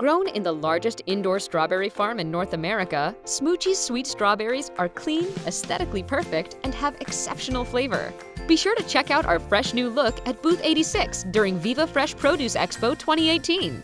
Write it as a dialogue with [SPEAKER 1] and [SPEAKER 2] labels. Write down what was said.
[SPEAKER 1] Grown in the largest indoor strawberry farm in North America, Smuccies sweet strawberries are clean, aesthetically perfect, and have exceptional flavor. Be sure to check out our fresh new look at Booth 86 during Viva Fresh Produce Expo 2018.